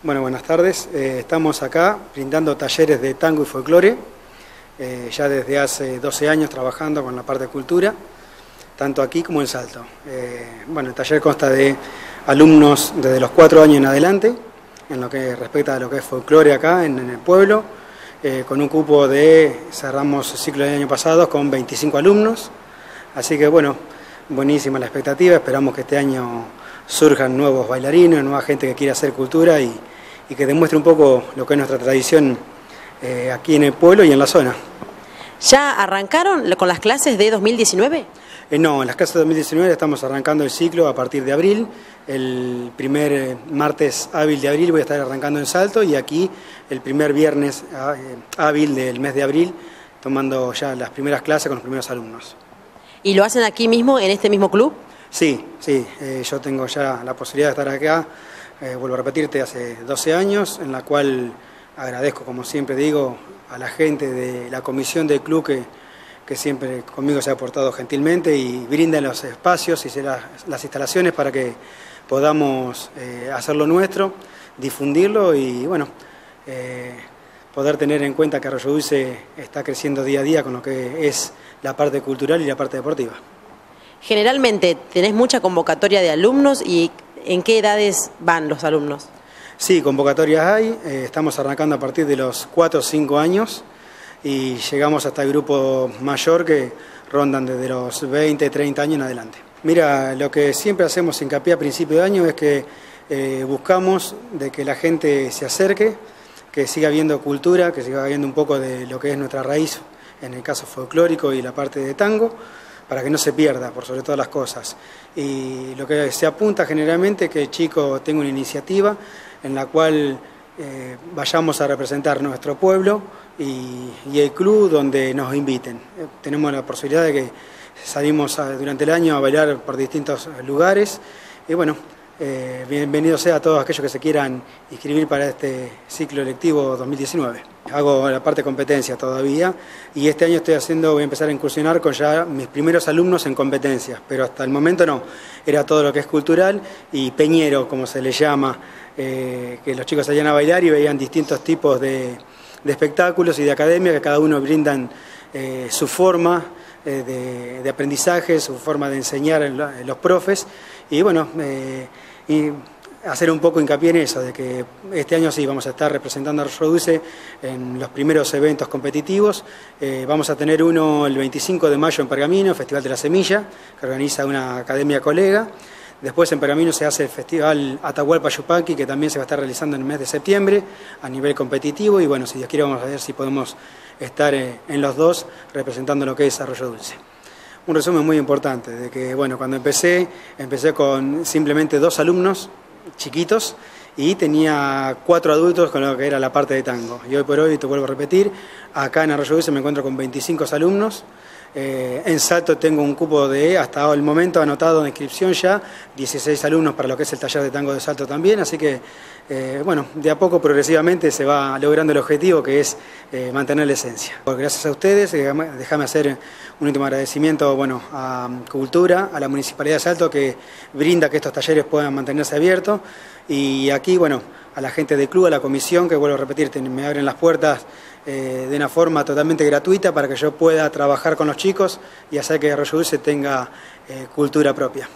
Bueno, buenas tardes. Eh, estamos acá brindando talleres de tango y folclore, eh, ya desde hace 12 años trabajando con la parte de cultura, tanto aquí como en Salto. Eh, bueno, el taller consta de alumnos desde los 4 años en adelante, en lo que respecta a lo que es folclore acá en, en el pueblo, con un cupo de, cerramos el ciclo del año pasado con 25 alumnos, así que bueno, buenísima la expectativa, esperamos que este año surjan nuevos bailarines, nueva gente que quiera hacer cultura y, que demuestre un poco lo que es nuestra tradición eh, aquí en el pueblo y en la zona. ¿Ya arrancaron con las clases de 2019? Eh, no, en las clases de 2019 estamos arrancando el ciclo a partir de abril. El primer eh, martes hábil de abril voy a estar arrancando en Salto y aquí el primer viernes hábil del mes de abril tomando ya las primeras clases con los primeros alumnos. ¿Y lo hacen aquí mismo, en este mismo club? Sí, sí, eh, yo tengo ya la posibilidad de estar acá, eh, vuelvo a repetirte, hace 12 años, en la cual agradezco, como siempre digo, a la gente de la comisión del club que, que siempre conmigo se ha portado gentilmente y brinda los espacios y las, instalaciones para que podamos eh, hacer lo nuestro, difundirlo y bueno, poder tener en cuenta que Arroyo Dulce está creciendo día a día con lo que es la parte cultural y la parte deportiva. Generalmente tenés mucha convocatoria de alumnos y ¿en qué edades van los alumnos? Sí, convocatorias hay, eh, estamos arrancando a partir de los 4 o 5 años y llegamos hasta el grupo mayor que rondan desde los 20, 30 años en adelante. Mira, lo que siempre hacemos hincapié a principio de año es que eh, buscamos de que la gente se acerque, que siga viendo cultura, que siga viendo un poco de lo que es nuestra raíz, en el caso folclórico y la parte de tango, para que no se pierda, por sobre todas las cosas. Y lo que se apunta generalmente es que el chico tenga una iniciativa en la cual eh, vayamos a representar nuestro pueblo y, el club donde nos inviten. Eh, tenemos la posibilidad de que salimos durante el año a bailar por distintos lugares y bueno, eh, bienvenido sea a todos aquellos que se quieran inscribir para este ciclo electivo 2019. Hago la parte competencia todavía y este año estoy haciendo, voy a empezar a incursionar con ya mis primeros alumnos en competencias, pero hasta el momento no, era todo lo que es cultural y peñero, como se le llama, eh, que los chicos salían a bailar y veían distintos tipos de, espectáculos y de academia que cada uno brindan eh, su forma de, aprendizaje, su forma de enseñar en, los profes y bueno, y hacer un poco hincapié en eso, de que este año sí vamos a estar representando a Roduce en los primeros eventos competitivos. Eh, vamos a tener uno el 25 de mayo en Pergamino, Festival de la Semilla, que organiza una academia colega. Después en Pergamino se hace el Festival Atahualpa Yupanqui, que también se va a estar realizando en el mes de septiembre a nivel competitivo. Y bueno, si Dios quiere vamos a ver si podemos estar eh, en los dos representando lo que es Arroyo Dulce un resumen muy importante, de que bueno, cuando empecé, empecé con simplemente dos alumnos chiquitos y tenía cuatro adultos con lo que era la parte de tango. Y hoy por hoy, te vuelvo a repetir, acá en Arroyo Dulce me encuentro con 25 alumnos, eh, en Salto tengo un cupo de, hasta el momento anotado en inscripción ya, 16 alumnos para lo que es el taller de tango de Salto también, así que, eh, bueno, de a poco progresivamente se va logrando el objetivo que es eh, mantener la esencia. Gracias a ustedes, déjame hacer un último agradecimiento, bueno, a Cultura, a la Municipalidad de Salto que brinda que estos talleres puedan mantenerse abiertos y aquí, bueno, a la gente del club, a la comisión, que vuelvo a repetirte, me abren las puertas eh, de una forma totalmente gratuita para que yo pueda trabajar con los chicos y hacer que Arroyo Dulce tenga eh, cultura propia.